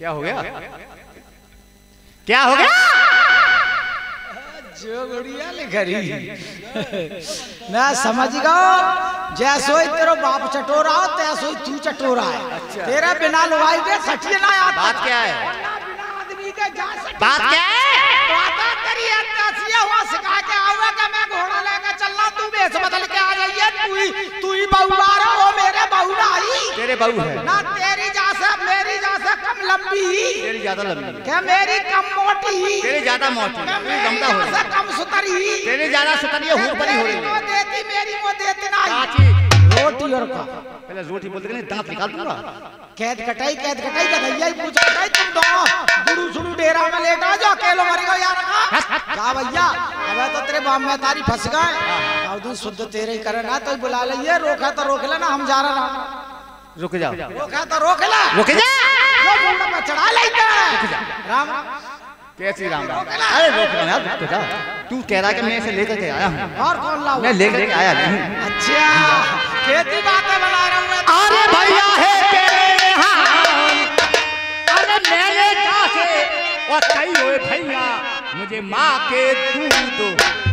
क्या हो गया? क्या हो गया? जो गुड़िया लिखरी मैं समझ गया। जैसो ही तेरो बाप चटोरा हो तैसो ही तू चटोरा है। अच्छा। तेरे बिना लुगाई के सटिए ना आता। बात क्या है? बिना आदमी के जा सके बात क्या है? बात तेरी ऐसी हुआ सिखा के आवे का मैं घोड़ा लेके चलना तू बेस बदल के आ जाइए। तू ही तू ही बहुआ रहा हो मेरे बहु आई तेरे बहू है। ना लंबी। तेरी ज़्यादा लंबी। क्या मेरी कम मोटी? तेरे ज़्यादा मोटी तू गमदा हो कम सुतरी। तेरे ज़्यादा सुतरिया हूँ पर ही हो रही है। देती मेरी वो देती नहीं काची रोटी और का। पहले रोटी बोलते नहीं दांत निकाल दूँगा। कैद कटाई कैद कटाई का भैया ही पूछ कटाई तुम दोनों गुड़ू सुड़ू डेरा में लेटा जो अकेलो मरी गो यार का? भैया अबे तो तेरे बाप में तारी फंस गए। अब तू शुद्ध तेरे ही करे ना तो बुला लिये रोका तो रोक लेना हम जा रहा रुक जाओ। रोका तो रोक ले। रुक जा। चढ़ा लेते राम। कैसी राम राम? अरे रोक रहा यार रुक जा। तू कह रहा है कि मैं इसे लेकर के आया हूँ। और कौन लाओ मैं लेकर के आया नहीं। अच्छा खेती बातें बना रहा हूँ। तो। अरे भैया है तेरे यहाँ अरे मेरे से और कई हुए भैया मुझे माँ के दूध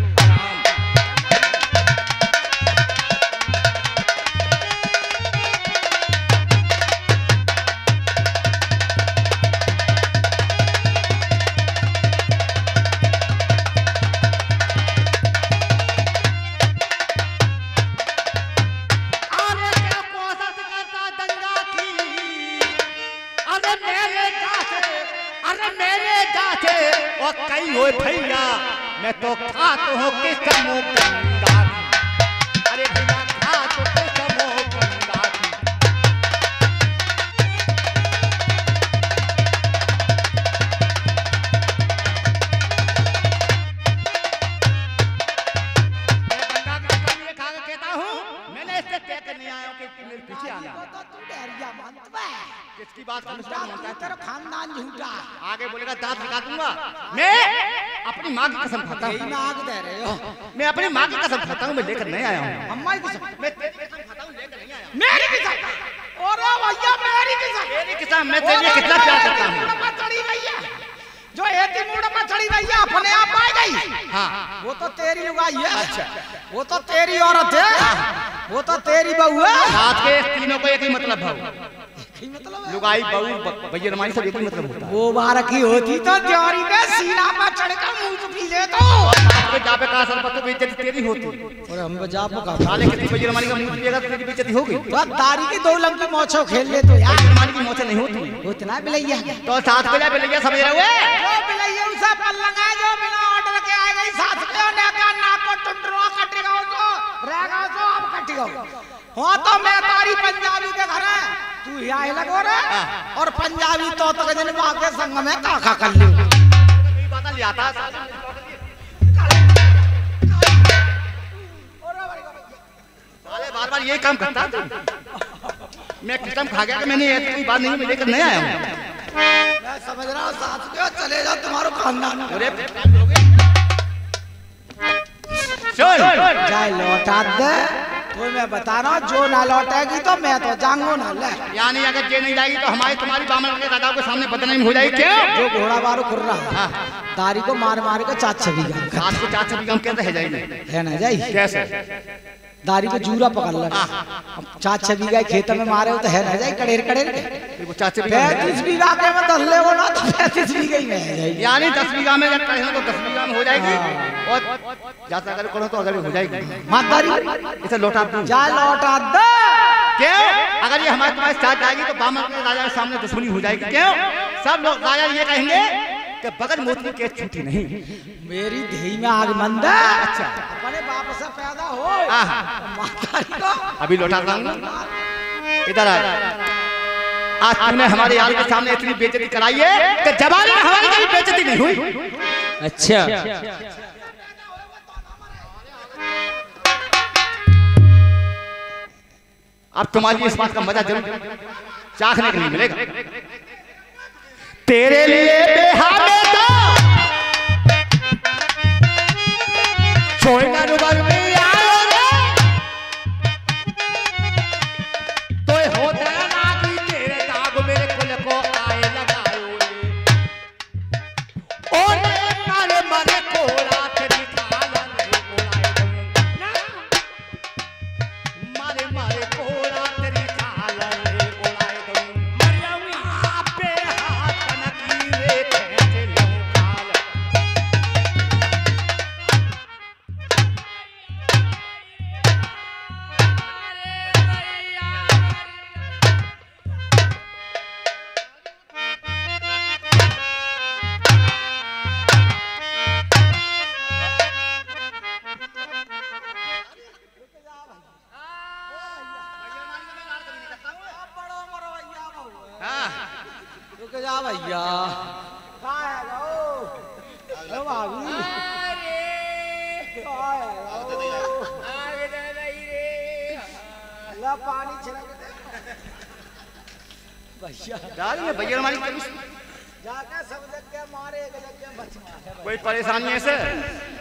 लेकर नहीं आया हूँ। अम्मा की मैं तेरी कसम खाता हूँ लेकर नहीं आया मेरी कसम अरे भैया मेरी कसम तेरी कसम मैं तेरे लिए कितना प्यार करता हूँ। चढ़ी जो एती मुड़ पर चढ़ी गई है अपने आप आ गई। हाँ। वो तो तेरी लुगाई है। अच्छा। वो तो तेरी औरत है। वो तो तेरी बहू है। रात के तीनों को एक ही मतलब है। की मतलब है? लुगाई बहू भैया रमाई सब एक ही मतलब होता है वो बार की होती तो द्यारी के सीना पर चढ़कर मुँह पी ले तो। में जापे का असर पर तो बेइज्जती तेरी होती। और हम बजा पका साले किसी भैया रमाई का मुँह पिएगा तो तेरी बेइज्जती होगी तो दारी की दो लंकी मोछो खेल ले तो यार। रमाई की मौत नहीं होती। उतना बिलैया। तो साथ जा बिलैया समझ रहे हुए जो बिलैया उसे पल्लंग है जो बिना ऑर्डर के आ गई साथ में ने का नाक को टुंडरो कटेगा तो रहेगा तो अब कटेगा हो तो मैं तारी पंजाबी के घर है। तू यहाँ लगो रे और पंजाबी तो तक जन के संग में काका कर लियो बात ले। आता है साले बार बार यही काम करता है तू। मैं कसम खा गया कि मैंने ऐसी कोई बात नहीं लेकर नहीं आया हूँ? मैं समझ रहा हूँ साथ के चले जाओ तुम्हारा खानदान अरे सुन जाए लौटा दे। तो मैं बता रहा हूँ जो ना लौटेगी तो मैं तो जाऊँगा ना ले। यानी अगर जे नहीं जाएगी तो हमारी तुम्हारी बामन के दादा के सामने बदनाम हो जाएगी क्यों? जो घोड़ा बारो खुर रहा है तारी को मार मार के चाचा भी गया चाचा छब्बी हम कहते हैं जाएगी है ना जाई? कैसे? दारी पे जूरा पकड़ लगा। चार छह बीघा खेत में मारे हो तो है ना जाई कड़ेर कड़ेर। के चाचे पैंतीस बीघा के में दस ले ना तो पैंतीस बीघा ही में है यानी दस बीघा में जब कहें तो दस बीघा में हो जाएगी। और ज़्यादा अगर करो तो अगर हो जाएगी। मत दारी। इसे लौटा दूँ। जा लौटा दे। क्यों? अगर ये हमारे पास साथ जाएगी तो बामन के राजा के सामने दुश्मनी हो जाएगी। क्यों? सब लोग राजा ये कहेंगे कि बगल मोती के छूटी नहीं। मेरी देही में आग मंद। है अच्छा। बाप से पैदा हो। को अभी लौटा रहा इधर आ। आज तूने हमारे यार के सामने इतनी बेइज्जती कराई है कि जवानी में हमारी कभी बेइज्जती नहीं हुई। अच्छा। अब तुम्हारी इस बात का मज़ा ज़रूर चाखने के लिए मिलेगा। तेरे लिए बेहाले तो छोड़ना रुबल में पानी भैया डाल ये भैया हमारी जाके सब जगह मारे एक जगह बच मारे कोई परेशानी है सर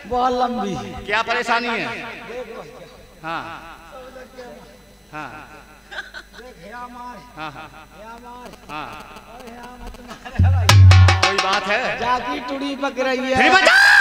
बहुत लंबी क्या परेशानी है? हाँ। हाँ। हाँ हाँ। हाँ। कोई बात है? जाकी टुड़ी पक रही है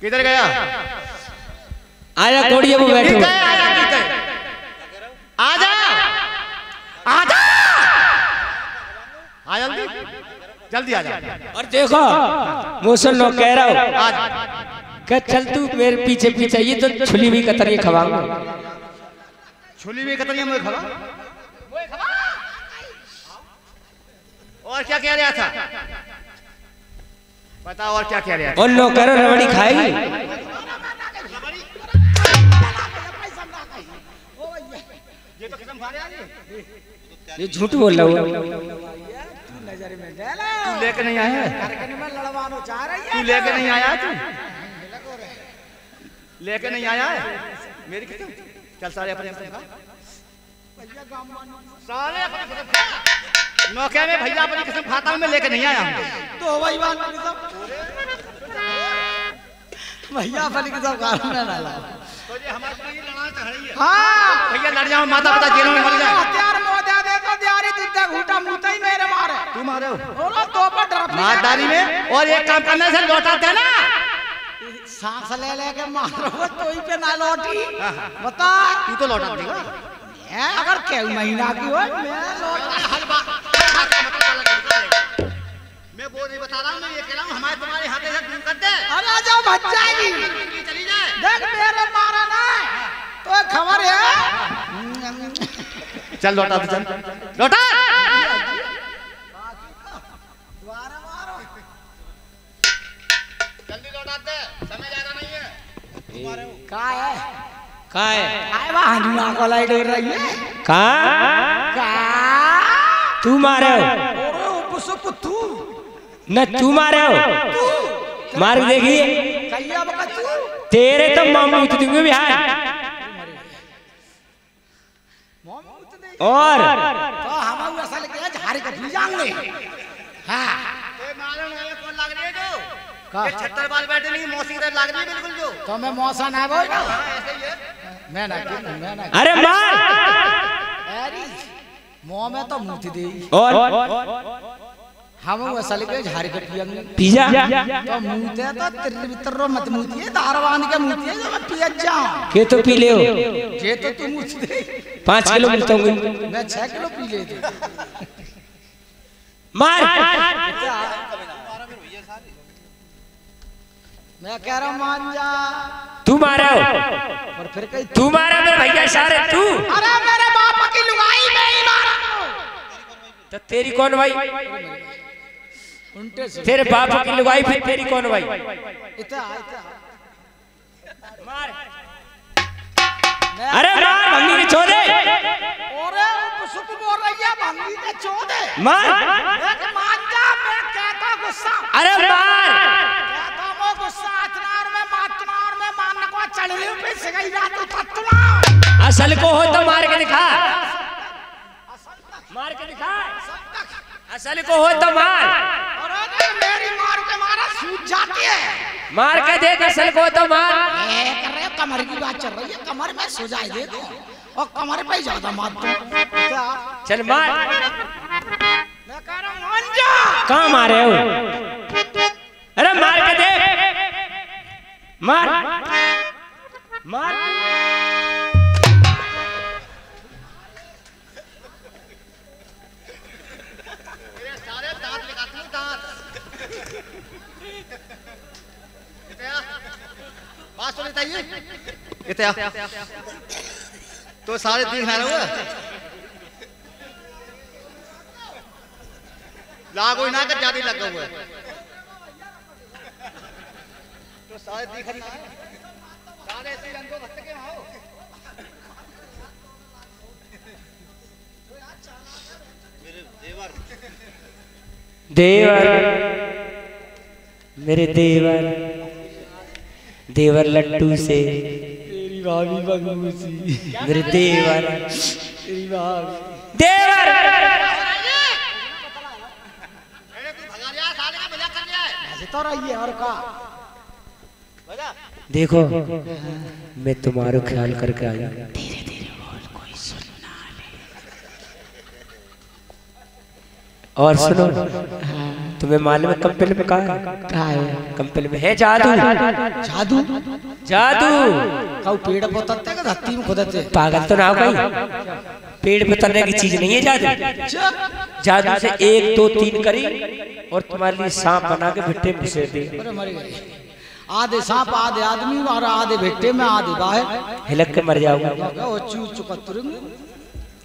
किधर गया? आया कोड़िए वो बैठो आजा। आजा। आजा। आ जल्दी। जल्दी आ जा और देखो मोशन नो कह रहा हूँ आज। कि चल तू मेरे पीछे पीछे ये तो छुली हुई कतरी खवाऊँगा। छुली हुई कतरिया मुझे खबा और क्या कह रहा था? बताओ और क्या कह रहा था और नो करो रबड़ी खाएगी ये है झूठ बोल रहा हूँ। नज़र में तू लेके नहीं आया? में लड़वानो चाह रही तू है लेके नहीं आया तू? लेके नहीं आया है? मेरी चल सारे अपने अपने। सारे अपने नौके में भैया अपनी कसम खाता हूँ मैं लेके नहीं आया हूँ। तो वही बात भैया अपनी के सब गाँव में ना लाओ ये हमारे लिए लड़ाई चाह रही है हाँ। भैया लड़ जाओ माता पिता जेलों में मर जाए। हथियार मोदा दे तो दियारी तुझे घूटा मुँह ही मेरे मारे। तू मारे हो? बोलो तो पर डर मारदारी में? और एक काम करने से लौटाते हैं ना। सांस ले लेके मारो तो ही पे ना लौटी। बता। तू तो लौटा देगा। अगर के महीना की हो मैं लौट मैं वो नहीं बता रहा हूँ मैं ये कह रहा हूँ हमारे तुम्हारे हाथे से दूर कर दे अरे आ जाओ चली जाए। देख मेरे मारा ना। तो खबर है। चल लौटा दे चल। लौटा। जल्दी समय ज़्यादा नहीं है। का है? कहा है? आए वहाँ हनुमा को लाइट हो रही है का तू मारे हो। न तू मारे हो। मार देखिए तू तेरे तो मामू तो दूँगे बिहार। और? तो हम असल के झाड़ी के जान ले हाँ ए मालूम है कौन लग रही है जो का? ये छत्तर बाल बैठे नहीं मौसी तरह लग रही है बिल्कुल जो। तो मैं मौसा ना बोल। हाँ, ऐसे ही है। मैं ना कि मैं ना अरे मार! अरे मुँह में तो मुँह दे। और? हम असल के के पियंगे पिज्जा तो मुंहते तो तिर बितर मत मुंहती है दारवान के मुंहती है जो मैं पिय जाऊँ के तो पी ले हो ये तो तू मुझ दे। पाँच किलो मिलता हूँ मैं छह किलो पी लेती मार। मैं कह रहा हूँ मान जा। तू मारा हो। और फिर कहीं तू मारा मेरे भैया सारे तू। अरे मेरे बापा की लुगाई में ही मारा। तो तेरी कौन भाई? तेरे बाप की लुगाई फिर तेरी कौन भाई? इतना इतना। मार। मैं अरे मार भंगी के छोड़े ओरे सुप बोल रही है भंगी के चोदे मार। एक मान जा मैं कहता गुस्सा। अरे मार। कहता वो गुस्सा अतनार में मातनार में मान को चढ़ले पे सगई जा तू तत्वा असल को हो तो मार के दिखा। मार के दिखा। असल को हो तो मार और अगर मेरी मार के मारा सूझ जाती है। मार के देख असल को तो मार। ए, कर रहे हो, कमर की बात चल रही है कमर में सुझाई दे दो और कमर पे ज़्यादा मार दो चल मार। मैं कह रहा हूँ मान जा। कहाँ मारे हो? अरे मार के दे मार। मार। सारे बात सुन चाहिए कितया तो सारे दिख ना रहा लागो ही ना कर ज़्यादा लगा हुआ तो सारे दिख नहीं सारे ऐसे रंगों भक्त के आओ देवर। मेरे देवर। देवर लट्टू से। तेरी भाभी बंगूसी मेरे देवर। तेरी भाभी। देवर। तो रही है। और का देखो मैं तुम्हारा ख्याल करके आया और सुनो। तुम्हें मालूम है कंपनी में कहा है? कंपनी में है जादू। जादू? जादू। कऊ पेड़ पोतते के धरती में खोदते पागल तो ना हो भाई पेड़ पे उतरने की चीज़ नहीं है जादू। जादू से एक दो तीन करी और तुम्हारे लिए सांप बना के भिट्टे में घुसेड़ दी आधे सांप आधे आदमी और आधे भेटे में आधे बाहर हिलक के मर जाऊँगा ओ चू चुकतुर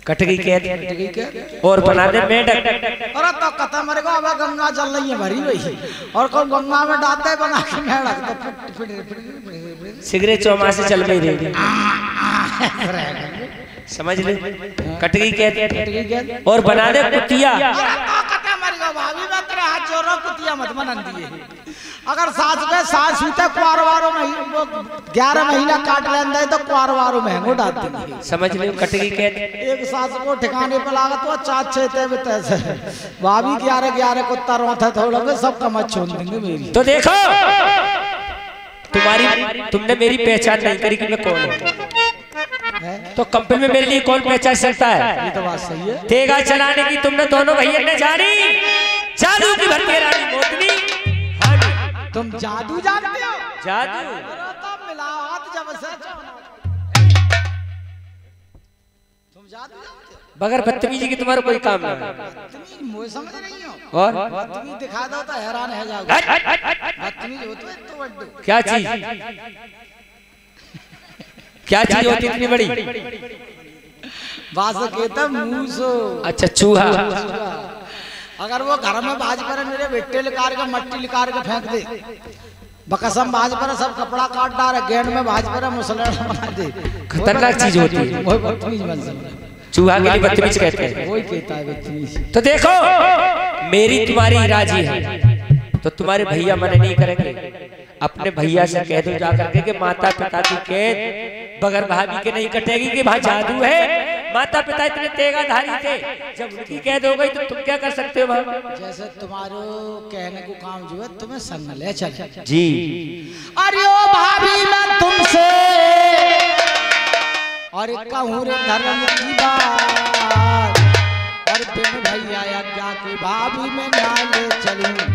कट गई कैद और बना दे मेढक अरे तो कथा मरे को अब गंगा जल रही है भरी हुई और कौन गंगा में डालते हैं बना के मेढक तो फिट फिट सिगरेट चौमासे चल रही रही समझ ले कट गई कैद और बना दे कुतिया मत मनन दिए अगर सास पे सास हुई कुआर वारों में वो ग्यारह महीना काट लेंदे तो कुआर वारों महंगो डाल देंगे। समझ ले कट गई कैद एक सास को ठिकाने पे लागत तो चार छह ते में तैसे भाभी ग्यारह ग्यारह कुत्ता रोता थोड़ा में सब कमच छोड़ देंगे मेरी। तो देखो! तुम्हारी तुमने मेरी पहचान नहीं करी कि मैं कौन हूँ। तो कंपनी में मेरे लिए कौन पहचान सकता है? ये तो बात सही है। तेगा चलाने की तुमने दोनों भैया ने जानी। जादू की भरती रानी मोतनी हाँ तुम जादू जानते हो? जादू। तो मिलावट जब तुम जादू जानते हो? बगैर बदतमीजी की तुम्हारा कोई काम नहीं तुम मुझे समझ नहीं हो? और? बदतमीज दिखा दो तो हैरान है जाओगे। हट, हट, हट, हट। बदतमीज हो तो तो बड्डू क्या चीज़? क्या चीज़ होती इतनी बड़ी? बात कहता मूसो। अच्छा चूहा। अगर वो घर में बाज पर मेरे बेटे लिकार के मट्टी लिकार के फेंक दे। बकसम बाज पर सब कपड़ा काट डाले गेंद में बाज पर मुसलमान बना दे। खतरनाक चीज़ होती है। वही बदतमीज बन सकता चूहा के लिए बदतमीज कहते हैं। वही कहता है बदतमीज। तो देखो मेरी तुम्हारी राज़ी है। तो तुम्हारे भैया मना नहीं करेंगे। अपने भैया से कह दो जाकर के माता पिता की कैद बगैर भाभी के नहीं कटेगी कि भाई जादू है। माता पिता इतने तेगाधारी थे। जब उनकी कैद हो गई तो तुम क्या कर सकते हो वहाँ जैसे तुम्हारो कहने को काम जो है तुम्हें संग ले चल। जी। अरे ओ भाभी मैं तुमसे और कहूँ रे धर्म की बात। घर पे भैया आज्ञा की भाभी में नाले चलूँ।